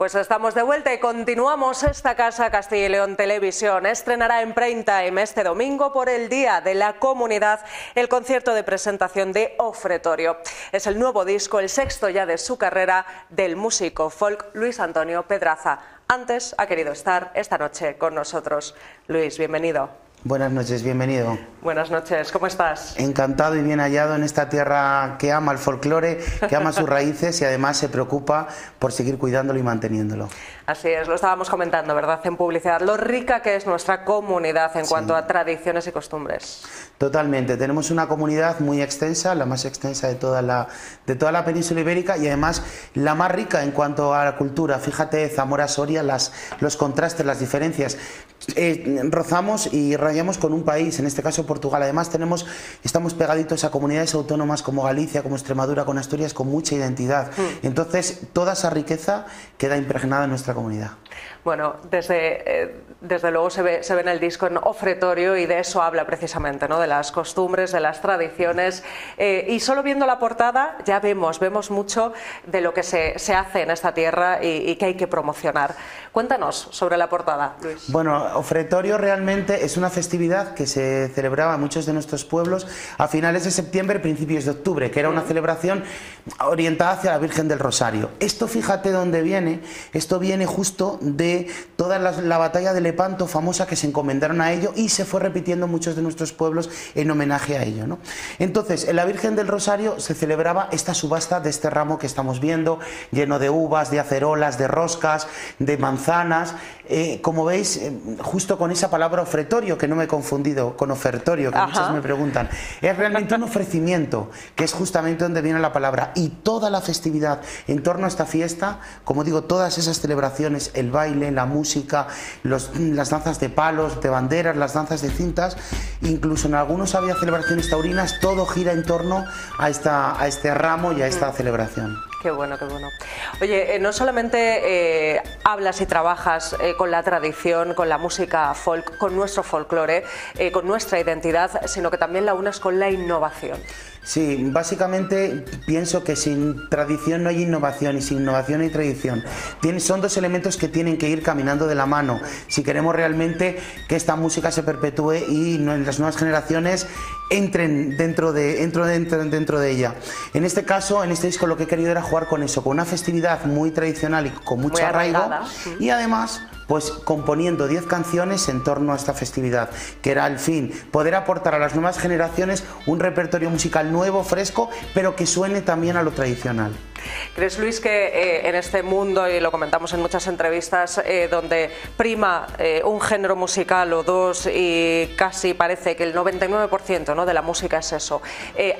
Pues estamos de vuelta y continuamos esta casa Castilla y León Televisión. Estrenará en Prime Time este domingo por el Día de la Comunidad el concierto de presentación de Ofretorio. Es el nuevo disco, el sexto ya de su carrera, del músico folk Luis Antonio Pedraza. Antes ha querido estar esta noche con nosotros. Luis, bienvenido. Buenas noches, bienvenido. Buenas noches, ¿cómo estás? Encantado y bien hallado en esta tierra que ama el folclore, que ama sus raíces y además se preocupa por seguir cuidándolo y manteniéndolo. Así es, lo estábamos comentando, ¿verdad? En publicidad, lo rica que es nuestra comunidad en cuanto a tradiciones y costumbres. Totalmente, tenemos una comunidad muy extensa, la más extensa de toda la, de toda la península ibérica y además la más rica en cuanto a la cultura. Fíjate, Zamora, Soria, las, los contrastes, las diferencias. Eh, rozamos y rayamos con un país, en este caso Portugal. Además tenemos, estamos pegaditos a comunidades autónomas como Galicia, como Extremadura, con Asturias, con mucha identidad. Mm. Entonces, toda esa riqueza queda impregnada en nuestra comunidad comunidad. Bueno, desde, eh, desde luego se ve, se ve en el disco en ofretorio y de eso habla precisamente, ¿no? de las costumbres, de las tradiciones. Eh, y solo viendo la portada ya vemos, vemos mucho de lo que se, se hace en esta tierra y, que hay que promocionar. Cuéntanos sobre la portada, Luis. Bueno, ofretorio realmente es una festividad que se celebraba en muchos de nuestros pueblos a finales de septiembre, principios de octubre, que era una celebración orientada hacia la Virgen del Rosario. Esto, fíjate dónde viene, esto viene justo de toda la, batalla de Lepanto famosa que se encomendaron a ello y se fue repitiendo en muchos de nuestros pueblos en homenaje a ello. ¿no? Entonces, en la Virgen del Rosario se celebraba esta subasta de este ramo que estamos viendo, lleno de uvas, de acerolas, de roscas, de manzanas. Eh, como veis, eh, justo con esa palabra ofretorio, que no me he confundido con ofertorio, que muchos me preguntan, es realmente un ofrecimiento, que es justamente donde viene la palabra. Y toda la festividad en torno a esta fiesta, como digo, todas esas celebraciones, el baile, la música, las danzas de palos, de banderas, las danzas de cintas, incluso en algunos había celebraciones taurinas, todo gira en torno a, esta, a este ramo y a esta celebración. Qué bueno, qué bueno. Oye, eh, no solamente eh, hablas y trabajas eh, con la tradición, con la música folk, con nuestro folclore, con nuestra identidad, sino que también la unes con la innovación. Sí, básicamente pienso que sin tradición no hay innovación y sin innovación no hay tradición. son dos elementos que tienen que ir caminando de la mano si queremos realmente que esta música se perpetúe y las nuevas generaciones entren dentro de, dentro, dentro, dentro de ella. En este caso, en este disco lo que he querido era jugar con eso, con una festividad muy tradicional y con mucho arraigo y además pues componiendo 10 canciones en torno a esta festividad, que era al fin poder aportar a las nuevas generaciones un repertorio musical nuevo, fresco, pero que suene también a lo tradicional. ¿Crees, Luis, que eh, en este mundo, y lo comentamos en muchas entrevistas, eh, donde prima eh, un género musical o dos y casi parece que el 99% ¿no? de la música es eso,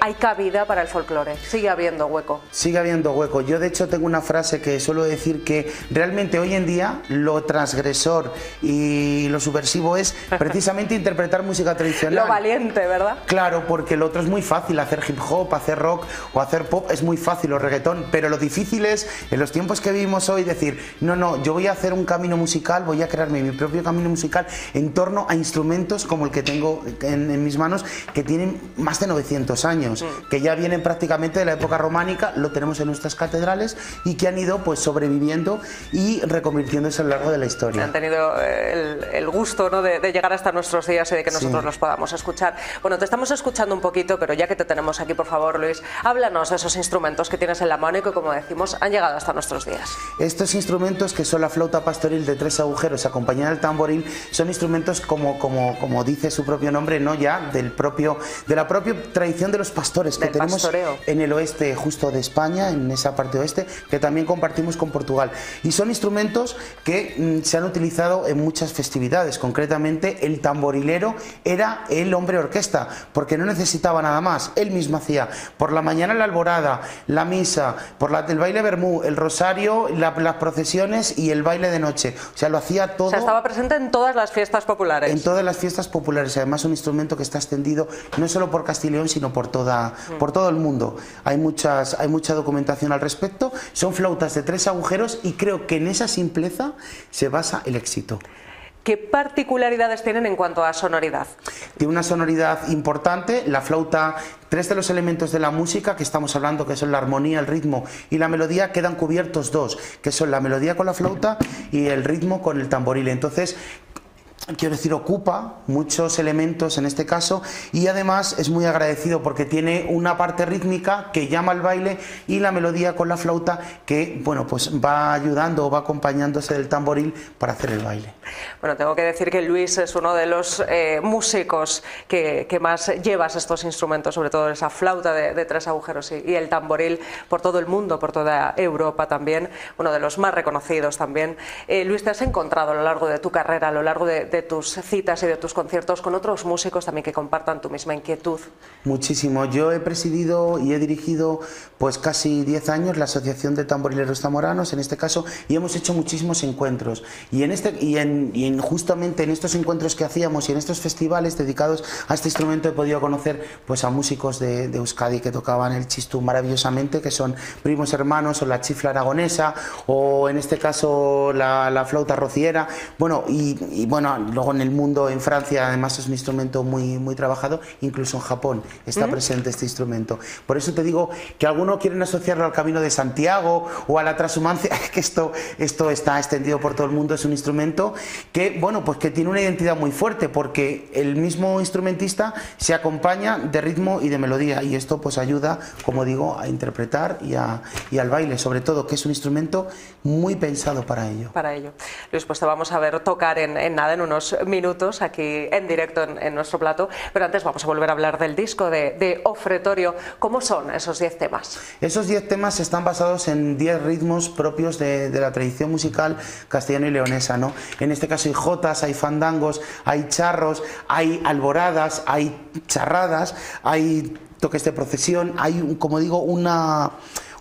hay cabida para el folclore? ¿Sigue habiendo hueco? Sigue habiendo hueco. Yo, de hecho, tengo una frase que suelo decir que realmente hoy en día lo transgresor y lo subversivo es precisamente interpretar música tradicional. Lo valiente, ¿verdad? Claro, porque lo otro es muy fácil, hacer hip hop, hacer rock o hacer pop es muy fácil, o reggaetón, pero lo difícil es, en los tiempos que vivimos hoy, decir, no, no, yo voy a hacer un camino musical, voy a crearme mi propio camino musical en torno a instrumentos como el que tengo en, mis manos, que tienen más de 900 años, mm. que ya vienen prácticamente de la época románica, lo tenemos en nuestras catedrales y que han ido pues sobreviviendo y reconvirtiéndose a lo largo de la historia. Han tenido eh, el, gusto ¿no? de, llegar hasta nuestros días y de que nosotros los podamos escuchar. Bueno, te estamos escuchando un poquito, pero ya que te tenemos aquí, por favor, Luis, háblanos de esos instrumentos que tienes en la mano y que, como decimos, han llegado hasta nuestros días. Estos instrumentos, que son la flauta pastoril de tres agujeros acompañada del tamboril, son instrumentos como, como, como dice su propio nombre, no ya del propio, de la propia tradición de los pastores que tenemos en el oeste justo de España, en esa parte oeste, que también compartimos con Portugal. Y son instrumentos que mm, se han utilizado en muchas festividades, concretamente el tamborilero era el hombre orquesta, porque no necesitaba nada más, él mismo hacía por la mañana la alborada, la misa, por la, el baile bermú, el rosario, las procesiones y el baile de noche. O sea, lo hacía todo. O sea, estaba presente en todas las fiestas populares. En todas las fiestas populares. Además, un instrumento que está extendido no solo por Castileón, sino por, toda, mm. por todo el mundo. Hay, muchas, hay mucha documentación al respecto. Son flautas de tres agujeros y creo que en esa simpleza se basa el éxito. ¿Qué particularidades tienen en cuanto a sonoridad? Tiene una sonoridad importante, la flauta, tres de los elementos de la música que estamos hablando, que son la armonía, el ritmo y la melodía, quedan cubiertos dos, que son la melodía con la flauta y el ritmo con el tamboril. Entonces, quiero decir, ocupa muchos elementos en este caso y además es muy agradecido porque tiene una parte rítmica que llama al baile y la melodía con la flauta que, bueno, pues va ayudando o va acompañándose del tamboril para hacer el baile. Bueno, tengo que decir que Luis es uno de los eh, músicos que, más llevas estos instrumentos, sobre todo esa flauta de, tres agujeros y, el tamboril por todo el mundo, por toda Europa también, uno de los más reconocidos también. Eh, Luis, te has encontrado a lo largo de tu carrera, a lo largo de de tus citas y de tus conciertos con otros músicos también que compartan tu misma inquietud? Muchísimo. Yo he presidido y he dirigido pues casi 10 años la Asociación de Tamborileros Zamoranos, en este caso, y hemos hecho muchísimos encuentros. Y, en este, y, en, justamente en estos encuentros que hacíamos y en estos festivales dedicados a este instrumento he podido conocer pues a músicos de, Euskadi que tocaban el chistú maravillosamente, que son primos hermanos o la chifla aragonesa o en este caso la, flauta rociera. Bueno, y, y bueno, luego en el mundo, en Francia, además es un instrumento muy, muy trabajado, incluso en Japón está mm. presente este instrumento. Por eso te digo que algunos quieren asociarlo al camino de Santiago o a la transhumancia, que esto, esto está extendido por todo el mundo, es un instrumento que, bueno, pues que tiene una identidad muy fuerte, porque el mismo instrumentista se acompaña de ritmo y de melodía, y esto pues ayuda, como digo, a interpretar y, a, y al baile, sobre todo, que es un instrumento muy pensado para ello. Para ello. Luis, pues te vamos a ver tocar en, en nada, en unos minutos aquí en directo en, nuestro plato, pero antes vamos a volver a hablar del disco de, Ofretorio. ¿Cómo son esos 10 temas? Esos 10 temas están basados en 10 ritmos propios de, la tradición musical castellano y leonesa. ¿no? En este caso hay jotas, hay fandangos, hay charros, hay alboradas, hay charradas, hay toques de procesión, hay, como digo, una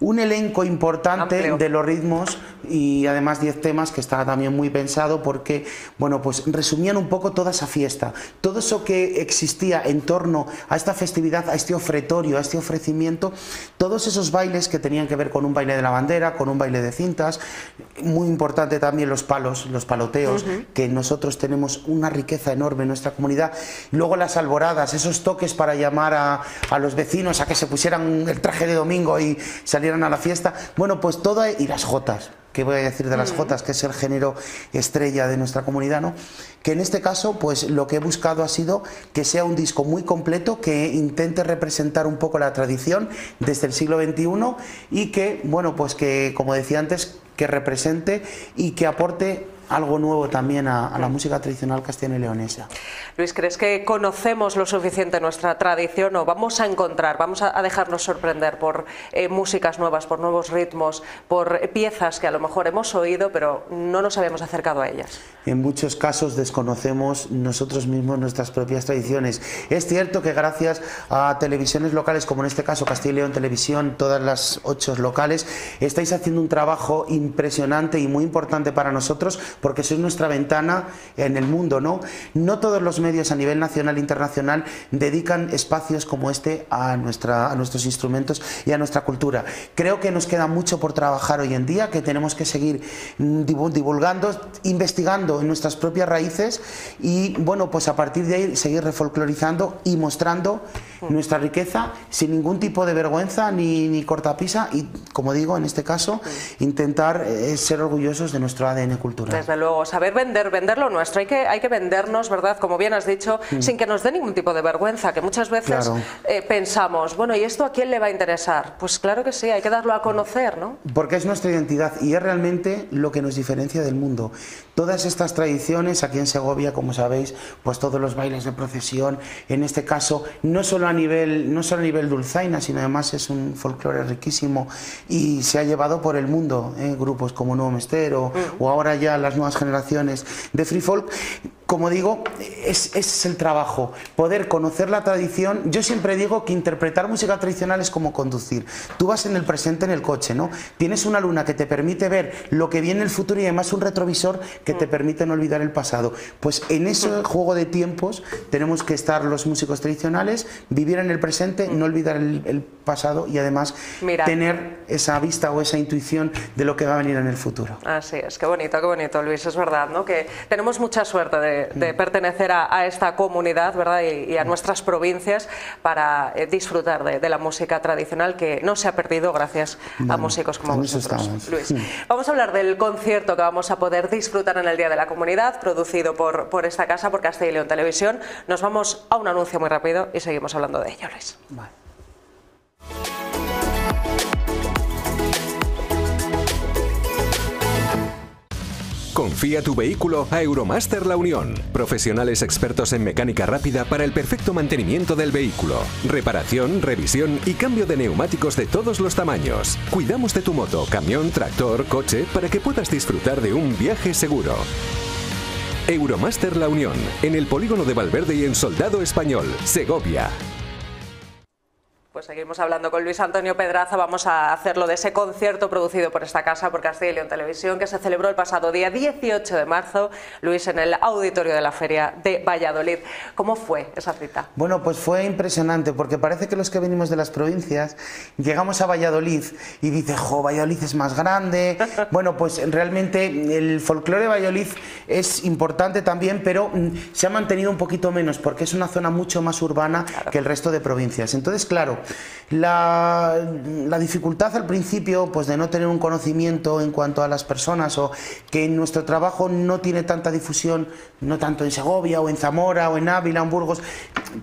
un elenco importante de los ritmos y además 10 temas que está también muy pensado porque, bueno, pues resumían un poco toda esa fiesta, todo eso que existía en torno a esta festividad, a este ofretorio, a este ofrecimiento, todos esos bailes que tenían que ver con un baile de la bandera, con un baile de cintas, muy importante también los palos, los paloteos, que nosotros tenemos una riqueza enorme en nuestra comunidad, luego las alboradas, esos toques para llamar a, a los vecinos a que se pusieran el traje de domingo y salieran a la fiesta, bueno, pues todo, y las jotas, ¿Qué voy a decir de las mm. Jotas, que es el género estrella de nuestra comunidad, ¿no? Que en este caso, pues lo que he buscado ha sido que sea un disco muy completo, que intente representar un poco la tradición desde el siglo XXI y que, bueno, pues que, como decía antes, que represente y que aporte algo nuevo también a, la música tradicional castellana y leonesa. Luis, ¿crees que conocemos lo suficiente nuestra tradición o vamos a encontrar, vamos a, dejarnos sorprender por eh, músicas nuevas, por nuevos ritmos, por piezas que a lo mejor hemos oído pero no nos habíamos acercado a ellas? En muchos casos desconocemos nosotros mismos nuestras propias tradiciones. Es cierto que gracias a televisiones locales, como en este caso Castilla y León Televisión, todas las ocho locales, estáis haciendo un trabajo impresionante y muy importante para nosotros porque sois nuestra ventana en el mundo, ¿no? No todos los medios a nivel nacional e internacional dedican espacios como este a, nuestra, a nuestros instrumentos y a nuestra cultura. Creo que nos queda mucho por trabajar hoy en día, que tenemos que seguir divulgando, investigando en nuestras propias raíces y, bueno, pues a partir de ahí seguir refolclorizando y mostrando nuestra riqueza sin ningún tipo de vergüenza ni, ni cortapisa y, como digo, en este caso, intentar eh, ser orgullosos de nuestro ADN cultural desde luego, saber vender, vender lo nuestro. Hay que, hay que vendernos, ¿verdad? Como bien has dicho, mm. sin que nos dé ningún tipo de vergüenza, que muchas veces eh, pensamos, bueno, ¿y esto a quién le va a interesar? Pues claro que sí, hay que darlo a conocer, ¿no? Porque es nuestra identidad y es realmente lo que nos diferencia del mundo. Todas estas tradiciones, aquí en Segovia, como sabéis, pues todos los bailes de procesión, en este caso, no solo a nivel, no solo a nivel dulzaina, sino además es un folclore riquísimo y se ha llevado por el mundo, ¿eh? grupos como Nuevo Mestero mm. o ahora ya las nuevas generaciones de free folk como digo, es, es el trabajo, poder conocer la tradición. Yo siempre digo que interpretar música tradicional es como conducir. Tú vas en el presente en el coche, ¿no? Tienes una luna que te permite ver lo que viene en el futuro y además un retrovisor que te permite no olvidar el pasado. Pues en ese juego de tiempos tenemos que estar los músicos tradicionales, vivir en el presente, no olvidar el, pasado y además tener esa vista o esa intuición de lo que va a venir en el futuro. Así es, qué bonito, qué bonito, Luis, es verdad, ¿no? Que tenemos mucha suerte de, mm. pertenecer a, esta comunidad, ¿verdad? Y, a mm. nuestras provincias para eh, disfrutar de, la música tradicional que no se ha perdido gracias a músicos como vosotros. Luis, mm. vamos a hablar del concierto que vamos a poder disfrutar en el Día de la Comunidad, producido por, por esta casa, por Castilla y León Televisión. Nos vamos a un anuncio muy rápido y seguimos hablando de ello, Luis. Confía tu vehículo a Euromaster La Unión. Profesionales expertos en mecánica rápida para el perfecto mantenimiento del vehículo. Reparación, revisión y cambio de neumáticos de todos los tamaños. Cuidamos de tu moto, camión, tractor, coche para que puedas disfrutar de un viaje seguro. Euromaster La Unión, en el polígono de Valverde y en Soldado Español, Segovia. Pues seguimos hablando con Luis Antonio Pedraza. Vamos a hacerlo de ese concierto producido por esta casa, por Castilla y León Televisión, que se celebró el pasado día 18 de marzo, Luis, en el auditorio de la Feria de Valladolid. ¿Cómo fue esa cita? Bueno, pues fue impresionante, porque parece que los que venimos de las provincias llegamos a Valladolid y dice, jo, Valladolid es más grande. bueno, pues realmente el folclore de Valladolid es importante también, pero mm, se ha mantenido un poquito menos, porque es una zona mucho más urbana que el resto de provincias. Entonces, claro, la, dificultad al principio pues de no tener un conocimiento en cuanto a las personas o que nuestro trabajo no tiene tanta difusión, no tanto en Segovia o en Zamora o en Ávila o en Burgos,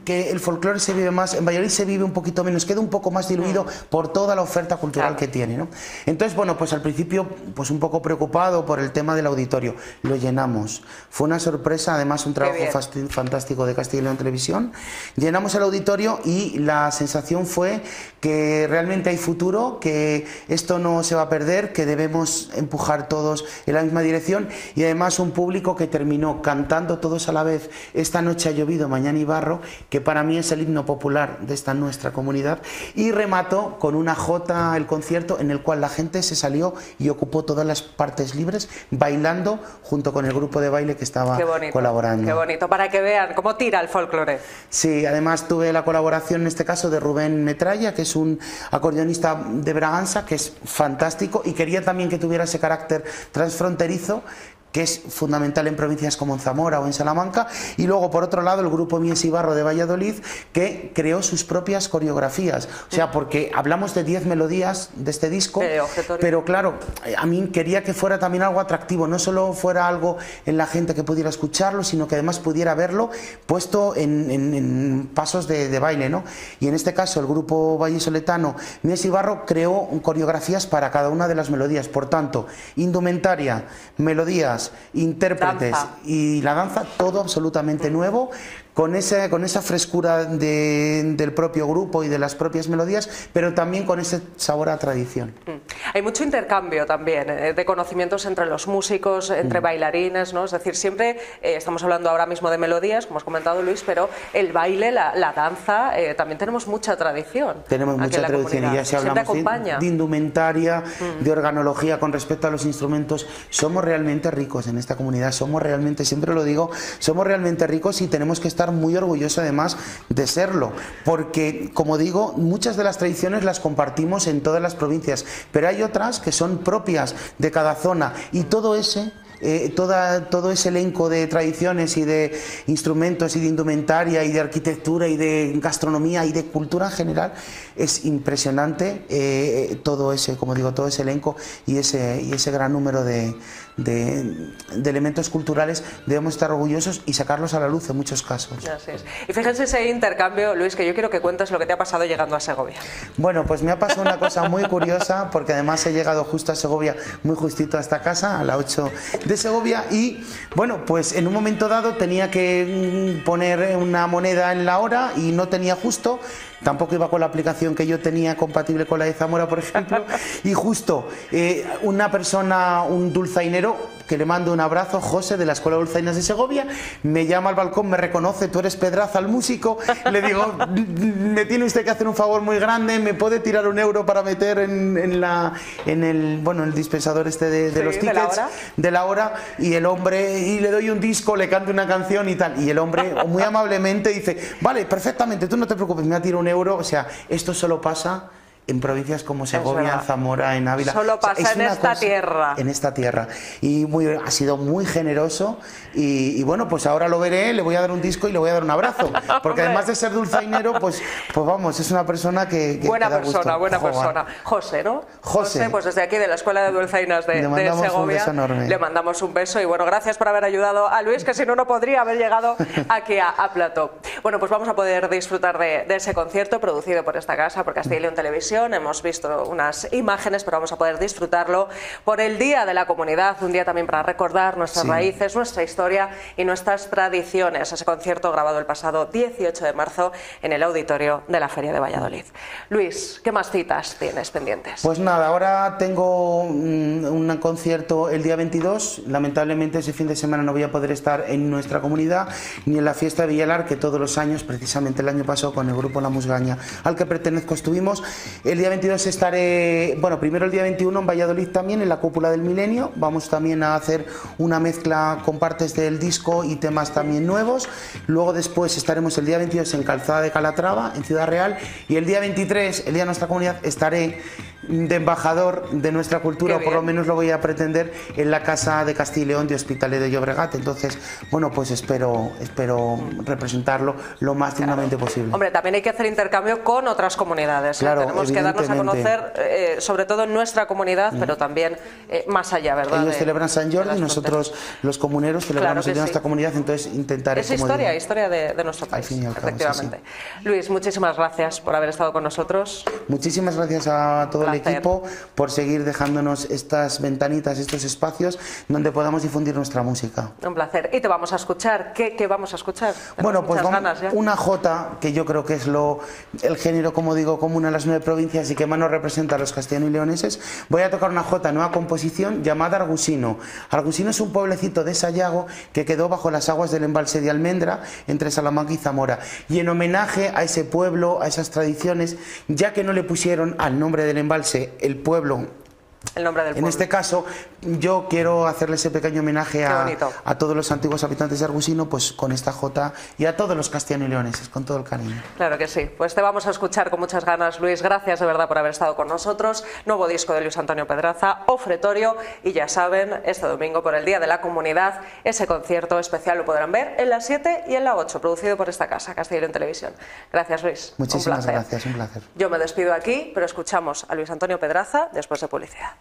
que el folclore se vive más, en Valladolid se vive un poquito menos, queda un poco más diluido mm. por toda la oferta cultural que tiene. ¿no? Entonces, bueno, pues al principio pues un poco preocupado por el tema del auditorio, lo llenamos. Fue una sorpresa, además un trabajo fantástico de Castilla y León Televisión. Llenamos el auditorio y la sensación fue que realmente hay futuro, que esto no se va a perder, que debemos empujar todos en la misma dirección y además un público que terminó cantando todos a la vez Esta noche ha llovido, mañana y barro, que para mí es el himno popular de esta nuestra comunidad y remató con una jota el concierto en el cual la gente se salió y ocupó todas las partes libres bailando junto con el grupo de baile que estaba colaborando. Qué bonito, para que vean cómo tira el folclore. Sí, además tuve la colaboración en este caso de Rubén Metralla, que es un acordeonista de Braganza, que es fantástico y quería también que tuviera ese carácter transfronterizo que es fundamental en provincias como en Zamora o en Salamanca, y luego por otro lado el grupo Mies y Barro de Valladolid que creó sus propias coreografías, o sea, porque hablamos de 10 melodías de este disco, pero claro, a mí quería que fuera también algo atractivo, no solo fuera algo en la gente que pudiera escucharlo, sino que además pudiera verlo puesto en, pasos de, baile, ¿no? Y en este caso el grupo vallisoletano Mies y Barro creó coreografías para cada una de las melodías, por tanto, indumentaria, intérpretes y la danza, todo absolutamente nuevo, con, ese, con esa frescura del propio grupo y de las propias melodías, pero también con ese sabor a tradición. Mm. Hay mucho intercambio también eh, de conocimientos entre los músicos, entre mm. bailarines, ¿no? Es decir, siempre eh, estamos hablando ahora mismo de melodías, como has comentado Luis, pero el baile, la, danza, eh, también tenemos mucha tradición. Tenemos mucha tradición y ya si hablamos de, indumentaria, mm. de organología con respecto a los instrumentos, somos realmente ricos en esta comunidad, somos realmente, siempre lo digo, somos realmente ricos y tenemos que estar muy orgulloso además de serlo, porque como digo, muchas de las tradiciones las compartimos en todas las provincias, pero hay otras que son propias de cada zona y todo ese eh, toda, todo ese elenco de tradiciones y de instrumentos y de indumentaria y de arquitectura y de gastronomía y de cultura en general es impresionante eh, todo ese como digo todo ese elenco y ese y ese gran número de, de, elementos culturales debemos estar orgullosos y sacarlos a la luz en muchos casos. Y fíjense ese intercambio, Luis, que yo quiero que cuentes lo que te ha pasado llegando a Segovia. Bueno, pues me ha pasado una cosa muy curiosa, porque además he llegado justo a Segovia, muy justito a esta casa, a la 8 de Segovia, y bueno, pues en un momento dado tenía que mm, poner una moneda en la hora y no tenía justo, tampoco iba con la aplicación que yo tenía compatible con la de Zamora, por ejemplo, y justo eh, una persona, un dulzainero, que le mando un abrazo, José, de la Escuela de Dulzainas de Segovia, me llama al balcón, me reconoce, tú eres Pedraza, el músico, le digo, me tiene usted que hacer un favor muy grande, me puede tirar un euro para meter en, la, en el, bueno, el dispensador este de, los tickets de la, hora y el hombre, y le doy un disco, le canto una canción y tal, y el hombre muy amablemente dice, vale, perfectamente, tú no te preocupes, me ha tirado un euro, o sea, esto solo pasa en provincias como Segovia, en Zamora, en Ávila. Solo pasa en esta tierra. En esta tierra. Y muy, ha sido muy generoso. Y, bueno, pues ahora lo veré, le voy a dar un disco y le voy a dar un abrazo. Porque además de ser dulzainero, pues, pues vamos, es una persona que. buena persona, buena persona. José, ¿no? José. Pues desde aquí de la Escuela de Dulzainas de, le Segovia. Le mandamos un beso y bueno, gracias por haber ayudado a Luis, que si no, no podría haber llegado aquí a, Plató. Bueno, pues vamos a poder disfrutar de, de ese concierto producido por esta casa, por Castilla y León Televisión hemos visto unas imágenes, pero vamos a poder disfrutarlo por el Día de la Comunidad, un día también para recordar nuestras raíces, nuestra historia y nuestras tradiciones. Ese concierto grabado el pasado 18 de marzo en el auditorio de la Feria de Valladolid. Luis, ¿qué más citas tienes pendientes? Pues nada, ahora tengo mm, un concierto el día 22. Lamentablemente ese fin de semana no voy a poder estar en nuestra comunidad ni en la fiesta de Villalar, que todos los años, precisamente el año pasado con el grupo La Musgaña al que pertenezco estuvimos. El día 22 estaré, bueno, primero el día 21 en Valladolid también, en la cúpula del milenio. Vamos también a hacer una mezcla con partes del disco y temas también nuevos. Luego después estaremos el día 22 en Calzada de Calatrava, en Ciudad Real. Y el día 23, el día de nuestra comunidad, estaré de embajador de nuestra cultura, o por lo menos lo voy a pretender en la Casa de Castilla y León de Hospitalet de Llobregat. Entonces, bueno, pues espero, espero representarlo lo más dignamente posible. Hombre, también hay que hacer intercambio con otras comunidades. ¿eh? Claro, Tenemos que darnos a conocer, eh, sobre todo en nuestra comunidad, pero también eh, más allá, ¿verdad? Ellos celebran San Jordi, nosotros los comuneros celebramos el de nuestra comunidad, entonces intentaré... Es historia, historia de, nuestro país, efectivamente. Luis, muchísimas gracias por haber estado con nosotros. Muchísimas gracias a todos equipo por seguir dejándonos estas ventanitas, estos espacios donde podamos difundir nuestra música. Un placer. Y te vamos a escuchar. ¿Qué, vamos a escuchar? bueno, pues una jota, que yo creo que es lo el género, como digo, común a las nueve provincias y que más nos representa a los castellanos y leoneses. Voy a tocar una jota, nueva composición llamada Argusino. Argusino es un pueblecito de Sayago que quedó bajo las aguas del embalse de Almendra entre Salamanca y Zamora. Y en homenaje a ese pueblo, a esas tradiciones, ya que no le pusieron al nombre del embalse el pueblo el nombre del En este caso, yo quiero hacerle ese pequeño homenaje a, todos los antiguos habitantes de Argusino, pues con esta jota y a todos los castellanos y leoneses, con todo el cariño. Claro que sí. Pues te vamos a escuchar con muchas ganas, Luis. Gracias de verdad por haber estado con nosotros. Nuevo disco de Luis Antonio Pedraza, Ofretorio. Y ya saben, este domingo, por el Día de la Comunidad, ese concierto especial lo podrán ver en las 7 y en la 8, producido por esta casa, Castilla en Televisión. Gracias, Luis. Muchísimas gracias, un placer. Yo me despido aquí, pero escuchamos a Luis Antonio Pedraza después de publicidad.